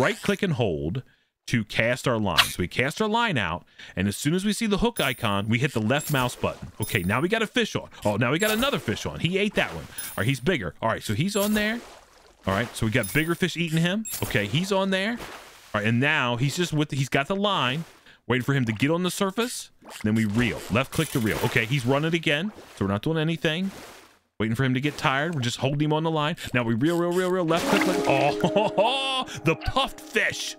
right click and hold to cast our line. So we cast our line out, and as soon as we see the hook icon, we hit the left mouse button. Okay, now we got a fish on. Oh, now we got another fish on. He ate that one. All right, he's bigger. All right, so he's on there. All right, so we got bigger fish eating him. Okay, he's on there. All right, and now he's just with, he's got the line, waiting for him to get on the surface. Then we reel. Left click to reel. Okay, he's running again, so we're not doing anything. Waiting for him to get tired. We're just holding him on the line. Now we reel, reel, reel, reel. Left click, click. Oh, the pufferfish.